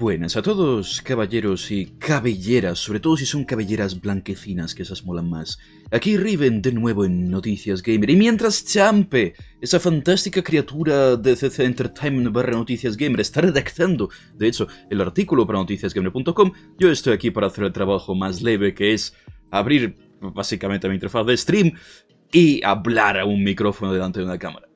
buenas a todos, caballeros y cabelleras, sobre todo si son cabelleras blanquecinas, que esas molan más. Aquí Riven de nuevo en Noticias Gamer, y mientras Champe, esa fantástica criatura de CC Entertainment barra Noticias Gamer, está redactando, de hecho, el artículo para noticiasgamer.com, yo estoy aquí para hacer el trabajo más leve, que es abrir básicamente mi interfaz de stream y hablar a un micrófono delante de una cámara.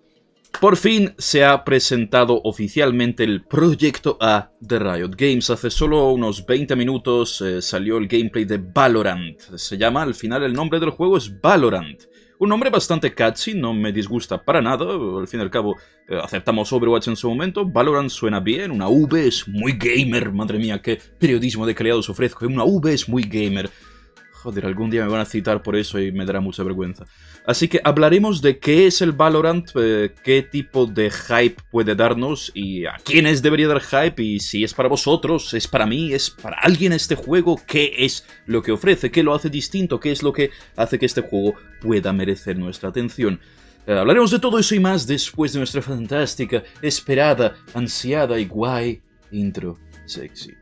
Por fin se ha presentado oficialmente el Proyecto A de Riot Games. Hace solo unos 20 minutos eh, salió el gameplay de Valorant. Se llama, al final el nombre del juego es Valorant. Un nombre bastante catchy, no me disgusta para nada, al fin y al cabo eh, aceptamos Overwatch en su momento, Valorant suena bien, una V es muy gamer, madre mía, qué periodismo de calidad os ofrezco, una V es muy gamer. Joder, algún día me van a citar por eso y me dará mucha vergüenza. Así que hablaremos de qué es el Valorant, eh, qué tipo de hype puede darnos y a quiénes debería dar hype y si es para vosotros, es para mí, es para alguien este juego, qué es lo que ofrece, qué lo hace distinto, qué es lo que hace que este juego pueda merecer nuestra atención. Eh, hablaremos de todo eso y más después de nuestra fantástica, esperada, ansiada y guay intro sexy.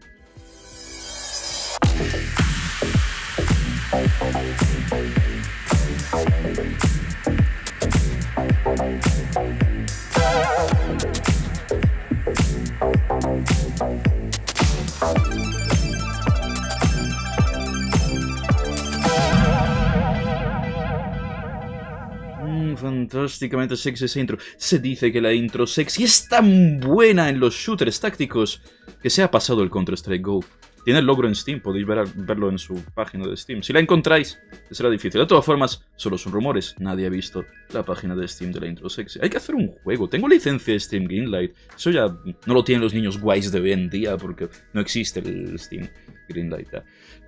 Fantásticamente sexy esa intro. Se dice que la intro sexy es tan buena en los shooters tácticos que se ha pasado el Counter-Strike Go. Tiene el logro en Steam, podéis verlo en su página de Steam. Si la encontráis, será difícil. De todas formas, solo son rumores. Nadie ha visto la página de Steam de la intro sexy. Hay que hacer un juego. Tengo licencia de Steam Greenlight. Eso ya no lo tienen los niños guays de hoy en día porque no existe el Steam Greenlight.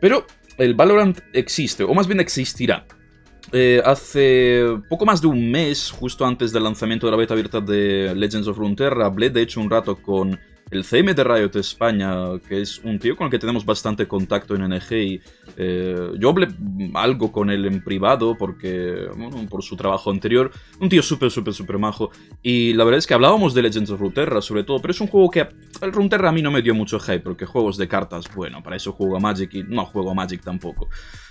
Pero el Valorant existe, o más bien existirá. Eh, hace poco más de un mes, justo antes del lanzamiento de la beta abierta de Legends of Runeterra, hablé de hecho un rato con el CM de Riot España, que es un tío con el que tenemos bastante contacto en NG y eh, yo hablé algo con él en privado porque, bueno, por su trabajo anterior, un tío súper, súper, súper majo y la verdad es que hablábamos de Legends of Runeterra sobre todo, pero es un juego que el Runeterra a mí no me dio mucho hype porque juegos de cartas, bueno, para eso juego a Magic y no juego a Magic tampoco.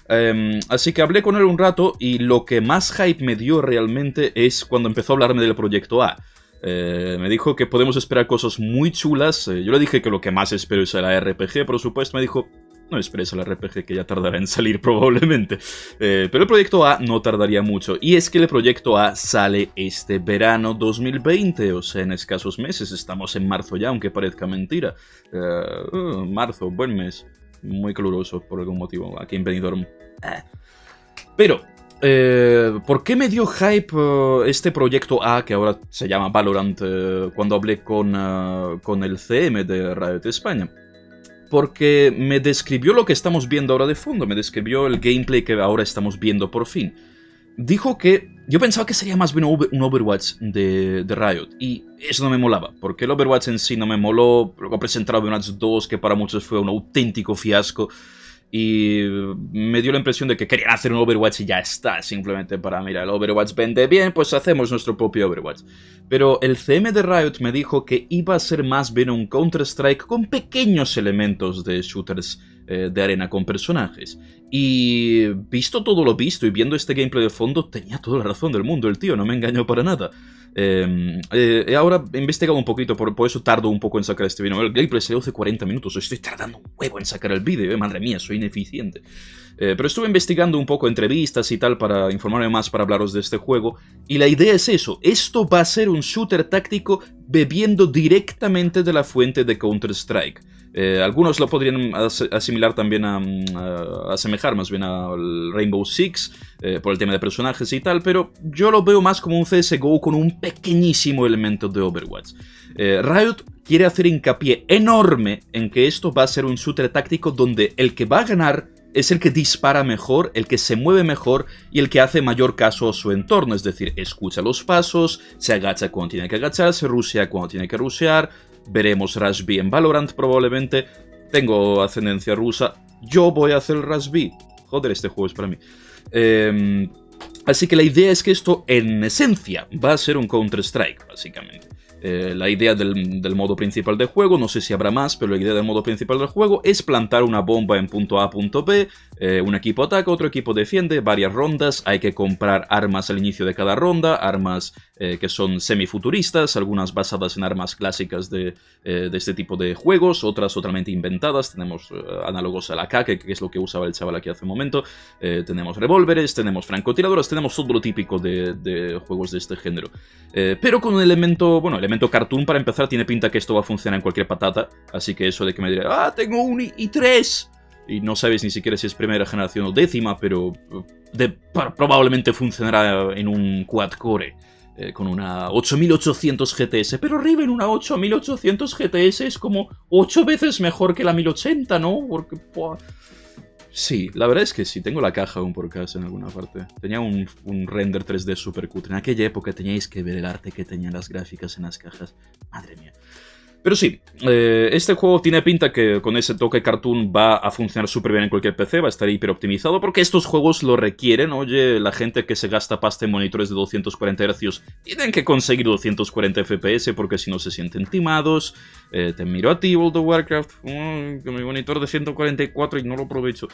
Em, así que hablé con él un rato y lo que más hype me dio realmente es cuando empezó a hablarme del proyecto A. Eh, me dijo que podemos esperar cosas muy chulas. Eh, yo le dije que lo que más espero es el RPG, por supuesto. Me dijo, no esperes el RPG que ya tardará en salir probablemente. Eh, pero el proyecto A no tardaría mucho. Y es que el proyecto A sale este verano 2020, o sea, en escasos meses. Estamos en marzo ya, aunque parezca mentira. Uh, marzo, buen mes. Muy caluroso por algún motivo. Aquí en Benidorm. Pero eh, ¿Por qué me dio hype eh, este proyecto A, que ahora se llama Valorant, eh, cuando hablé con, con el CM de Riot España? Porque me describió lo que estamos viendo ahora de fondo, me describió el gameplay que ahora estamos viendo por fin. Dijo que yo pensaba que sería más bien un Overwatch de, de, Riot, y eso no me molaba, porque el Overwatch en sí no me moló, luego presentaron Overwatch 2, que para muchos fue un auténtico fiasco y me dio la impresión de que querían hacer un Overwatch y ya está, simplemente para, mira, el Overwatch vende bien, pues hacemos nuestro propio Overwatch. Pero el CM de Riot me dijo que iba a ser más bien un Counter-Strike con pequeños elementos de shooters eh, de arena con personajes. Y visto todo lo visto y viendo este gameplay de fondo, tenía toda la razón del mundo el tío, no me engañó para nada. Em, eh, ahora he investigado un poquito, por, eso tardo un poco en sacar este vídeo. El gameplay se hace 40 minutos, estoy tardando un huevo en sacar el vídeo, eh, madre mía, soy ineficiente. Eh, pero estuve investigando un poco entrevistas y tal para informarme más para hablaros de este juego. Y la idea es eso, esto va a ser un shooter táctico bebiendo directamente de la fuente de Counter-Strike. Eh, algunos lo podrían asimilar también a, mm, asemejar más bien al Rainbow Six eh, por el tema de personajes y tal, pero yo lo veo más como un CSGO con un pequeñísimo elemento de Overwatch. Riot quiere hacer hincapié enorme en que esto va a ser un shooter táctico donde el que va a ganar es el que dispara mejor, el que se mueve mejor y el que hace mayor caso a su entorno, es decir, escucha los pasos, se agacha cuando tiene que agacharse, rusea cuando tiene que rusear, veremos Rush B en Valorant probablemente, tengo ascendencia rusa, yo voy a hacer B, joder, este juego es para mí. Em, así que la idea es que esto en esencia va a ser un Counter-Strike, básicamente. Eh, la idea del, modo principal del juego, no sé si habrá más, pero la idea del modo principal del juego es plantar una bomba en punto A, punto B, eh, un equipo ataca, otro equipo defiende, varias rondas, hay que comprar armas al inicio de cada ronda, armas eh, que son semifuturistas, algunas basadas en armas clásicas de, este tipo de juegos, otras totalmente inventadas, tenemos análogos a la AK, que, es lo que usaba el chaval aquí hace un momento, tenemos revólveres, tenemos francotiradoras, tenemos todo lo típico de, de juegos de este género. pero con un elemento, bueno, elemento cartoon, para empezar, tiene pinta que esto va a funcionar en cualquier patata. Así que eso de que me dirá, ah, tengo un i3. Y no sabes ni siquiera si es primera generación o décima, pero de, probablemente funcionará en un quad-core. Eh, con una 8800 GTS, pero arriba en una 8800 GTS es como 8 veces mejor que la 1080, ¿no? Porque, Sí, la verdad es que sí, tengo la caja aún por casa en alguna parte. Tenía un, render 3D super cutre. En aquella época teníais que ver el arte que tenían las gráficas en las cajas. Madre mía. Pero sí, eh, este juego tiene pinta que con ese toque cartoon va a funcionar súper bien en cualquier PC, va a estar hiper optimizado, porque estos juegos lo requieren. Oye, la gente que se gasta pasta en monitores de 240 Hz tienen que conseguir 240 FPS porque si no se sienten timados. Eh, te miro a ti, World of Warcraft, mm, con mi monitor de 144 y no lo aprovecho.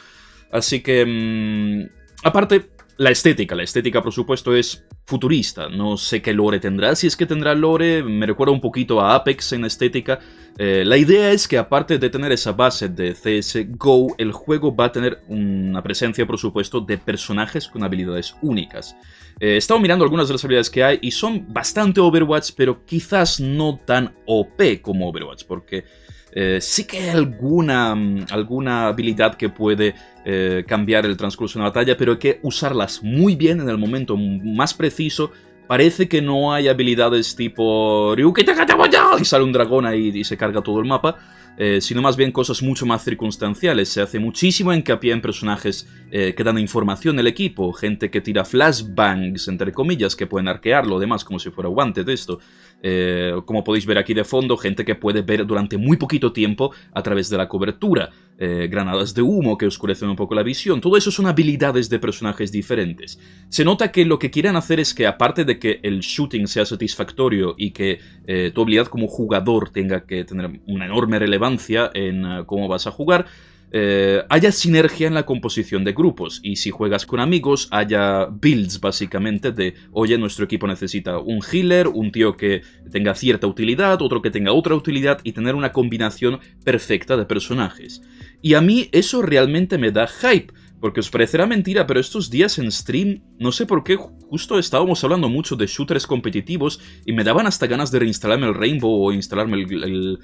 Así que, mm, aparte, la estética, la estética por supuesto es futurista, no sé qué lore tendrá, si es que tendrá lore, me recuerda un poquito a Apex en estética. Eh, la idea es que aparte de tener esa base de CSGO, el juego va a tener una presencia por supuesto de personajes con habilidades únicas. Eh, he estado mirando algunas de las habilidades que hay y son bastante Overwatch, pero quizás no tan OP como Overwatch, porque eh, sí que hay alguna, mm, alguna habilidad que puede eh, cambiar el transcurso de una batalla, pero hay que usarlas muy bien en el momento más preciso. Parece que no hay habilidades tipo y sale un dragón ahí y se carga todo el mapa. Eh, sino más bien cosas mucho más circunstanciales. Se hace muchísimo hincapié en personajes que dan información al equipo, gente que tira flashbangs, entre comillas, que pueden arquearlo, demás, como si fuera guante de esto. Eh, como podéis ver aquí de fondo, gente que puede ver durante muy poquito tiempo a través de la cobertura. Eh, granadas de humo que oscurecen un poco la visión. Todo eso son habilidades de personajes diferentes. Se nota que lo que quieren hacer es que aparte de que el shooting sea satisfactorio y que eh, tu habilidad como jugador tenga que tener una enorme relevancia en cómo vas a jugar, eh, haya sinergia en la composición de grupos y si juegas con amigos haya builds básicamente de oye nuestro equipo necesita un healer, un tío que tenga cierta utilidad, otro que tenga otra utilidad y tener una combinación perfecta de personajes. Y a mí eso realmente me da hype. Porque os parecerá mentira, pero estos días en stream, no sé por qué, justo estábamos hablando mucho de shooters competitivos y me daban hasta ganas de reinstalarme el Rainbow o instalarme el,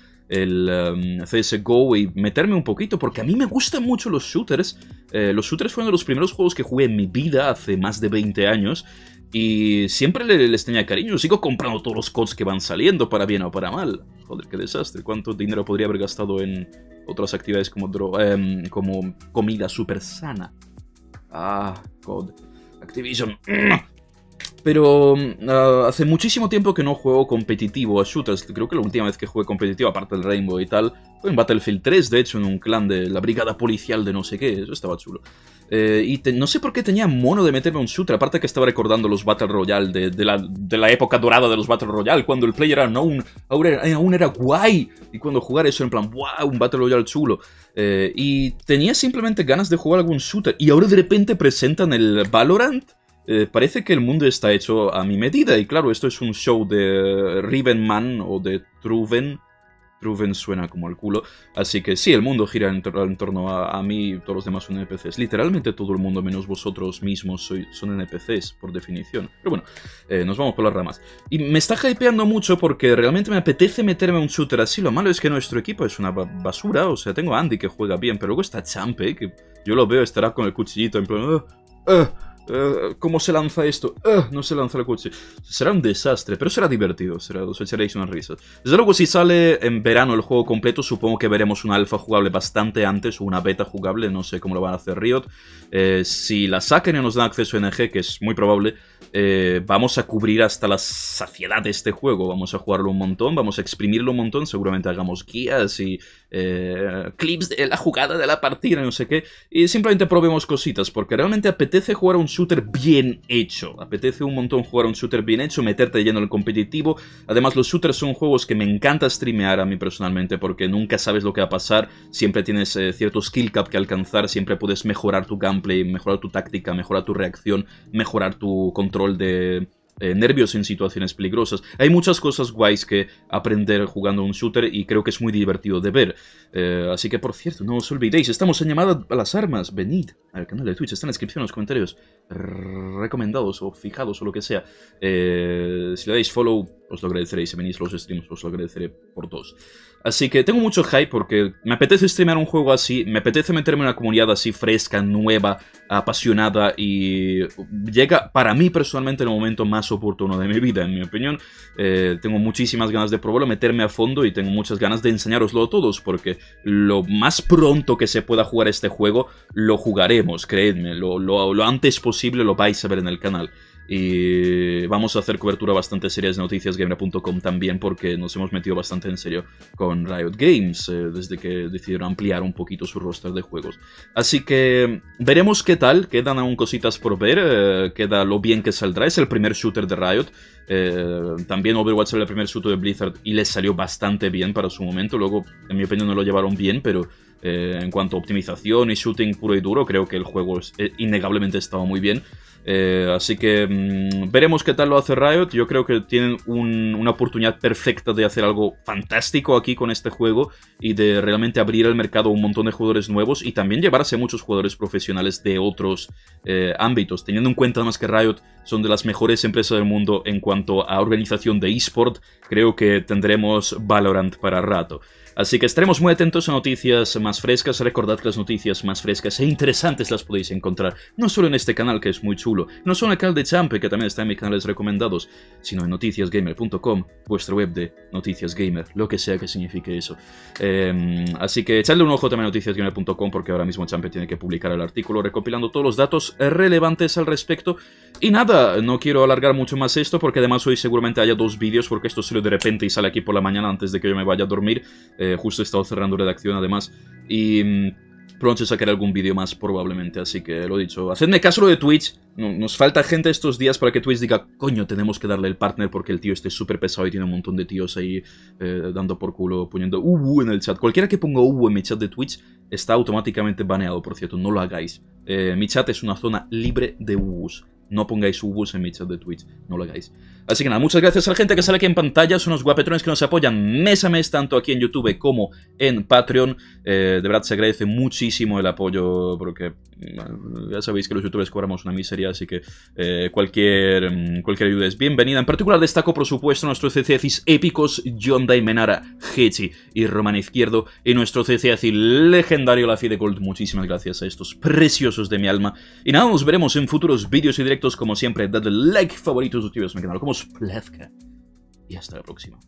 um, CSGO y meterme un poquito, porque a mí me gustan mucho los shooters. Eh, los shooters fueron de los primeros juegos que jugué en mi vida hace más de 20 años. Y siempre les tenía cariño. Sigo comprando todos los codes que van saliendo, para bien o para mal. Joder, qué desastre. ¿Cuánto dinero podría haber gastado en otras actividades como, em, como comida súper sana? Ah, God. Activision. Pero mm, ah, hace muchísimo tiempo que no juego competitivo a shooters. Creo que la última vez que jugué competitivo, aparte del Rainbow y tal, fue en Battlefield 3, de hecho, en un clan de la brigada policial de no sé qué. Eso estaba chulo. Eh, y no sé por qué tenía mono de meterme un shooter, aparte que estaba recordando los Battle Royale de, la, época dorada de los Battle Royale, cuando el player unknown aún era, aún era guay. Y cuando jugar eso en plan, wow, un Battle Royale chulo. Eh, y tenía simplemente ganas de jugar algún shooter. Y ahora de repente presentan el Valorant. Eh, parece que el mundo está hecho a mi medida. Y claro, esto es un show de Rivenman o de Truven. Truven suena como el culo. Así que sí, el mundo gira en, torno a, mí y todos los demás son NPCs. Literalmente todo el mundo, menos vosotros mismos, son NPCs, por definición. Pero bueno, eh, nos vamos por las ramas. Y me está hypeando mucho porque realmente me apetece meterme un shooter así. Lo malo es que nuestro equipo es una basura. O sea, tengo a Andy que juega bien, pero luego está Champe, que yo lo veo estará con el cuchillito en plan... Uh, eh, ¿Cómo se lanza esto? Eh, no se lanza el coche. Será un desastre, pero será divertido. Será, os echaréis unas risas. Desde luego, si sale en verano el juego completo, supongo que veremos una alfa jugable bastante antes o una beta jugable. No sé cómo lo van a hacer Riot. Eh, si la saquen y nos dan acceso a NG, que es muy probable, eh, vamos a cubrir hasta la saciedad de este juego. Vamos a jugarlo un montón, vamos a exprimirlo un montón. Seguramente hagamos guías y eh, clips de la jugada de la partida, no sé qué. Y simplemente probemos cositas, porque realmente apetece jugar un shooter bien hecho. Apetece un montón jugar un shooter bien hecho, meterte lleno en el competitivo. Además, los shooters son juegos que me encanta streamear a mí personalmente, porque nunca sabes lo que va a pasar. Siempre tienes eh, cierto skill cap que alcanzar, siempre puedes mejorar tu gameplay, mejorar tu táctica, mejorar tu reacción, mejorar tu control de eh, nervios en situaciones peligrosas. Hay muchas cosas guays que aprender jugando un shooter y creo que es muy divertido de ver. Eh, así que, por cierto, no os olvidéis, estamos en llamada a las armas. Venid al canal de Twitch, está en la descripción, en los comentarios recomendados o fijados o lo que sea. Eh, si le dais follow, os lo agradeceré. Si venís los streams, os lo agradeceré por dos. Así que tengo mucho hype porque me apetece streamear un juego así, me apetece meterme en una comunidad así fresca, nueva, apasionada y llega para mí personalmente el momento más oportuno de mi vida, en mi opinión. Eh, tengo muchísimas ganas de probarlo, meterme a fondo y tengo muchas ganas de enseñaroslo a todos porque lo más pronto que se pueda jugar este juego lo creedme, lo, lo antes posible lo vais a ver en el canal. Y vamos a hacer cobertura bastante seria de noticiasgamer.com también porque nos hemos metido bastante en serio con Riot Games eh, desde que decidieron ampliar un poquito su roster de juegos. Así que veremos qué tal, quedan aún cositas por ver, eh, queda lo bien que saldrá, es el primer shooter de Riot. Eh, también Overwatch era el primer shooter de Blizzard y les salió bastante bien para su momento, luego en mi opinión no lo llevaron bien, pero en cuanto a optimización y shooting puro y duro creo que el juego innegablemente estaba muy bien. Eh, así que mm, veremos qué tal lo hace Riot. Yo creo que tienen una oportunidad perfecta de hacer algo fantástico aquí con este juego y de realmente abrir el mercado a un montón de jugadores nuevos y también llevarse muchos jugadores profesionales de otros eh, ámbitos. Teniendo en cuenta además que Riot son de las mejores empresas del mundo en cuanto a organización de eSport, creo que tendremos Valorant para rato. Así que estaremos muy atentos a noticias más frescas. Recordad que las noticias más frescas e interesantes las podéis encontrar no solo en este canal, que es muy chulo, no solo en el canal de Champe, que también está en mis canales recomendados, sino en noticiasgamer.com, vuestra web de Noticias Gamer, lo que sea que signifique eso. Em, así que echadle un ojo también a noticiasgamer.com, porque ahora mismo Champe tiene que publicar el artículo recopilando todos los datos relevantes al respecto. Y nada, no quiero alargar mucho más esto, porque además hoy seguramente haya dos vídeos, porque esto sale de repente y sale aquí por la mañana antes de que yo me vaya a dormir. Eh, justo he estado cerrando redacción además. Y mm, pronto sacaré algún vídeo más probablemente, así que lo dicho. Hacedme caso lo de Twitch. nos falta gente estos días para que Twitch diga, coño, tenemos que darle el partner porque el tío esté súper pesado y tiene un montón de tíos ahí eh, dando por culo, poniendo UU en el chat. Cualquiera que ponga UU en mi chat de Twitch está automáticamente baneado, por cierto, no lo hagáis. Eh, mi chat es una zona libre de UUs. No pongáis UUs en mi chat de Twitch, no lo hagáis. Así que nada, muchas gracias a la gente que sale aquí en pantalla, son unos guapetrones que nos apoyan mes a mes, tanto aquí en YouTube como en Patreon. Eh, de verdad se agradece muchísimo el apoyo, porque ya sabéis que los youtubers cobramos una miseria, así que eh, cualquier, mm, cualquier ayuda es bienvenida. En particular destaco, por supuesto, nuestros CCACIS épicos, John Daimenara, Hechi y Roman Izquierdo, y nuestro CCACI legendario, la Fide Gold. Muchísimas gracias a estos preciosos de mi alma. Y nada, nos veremos en futuros vídeos y directos, como siempre, dadle like, favoritos, suscribiros a mi canal, como os plazca. Y hasta la próxima.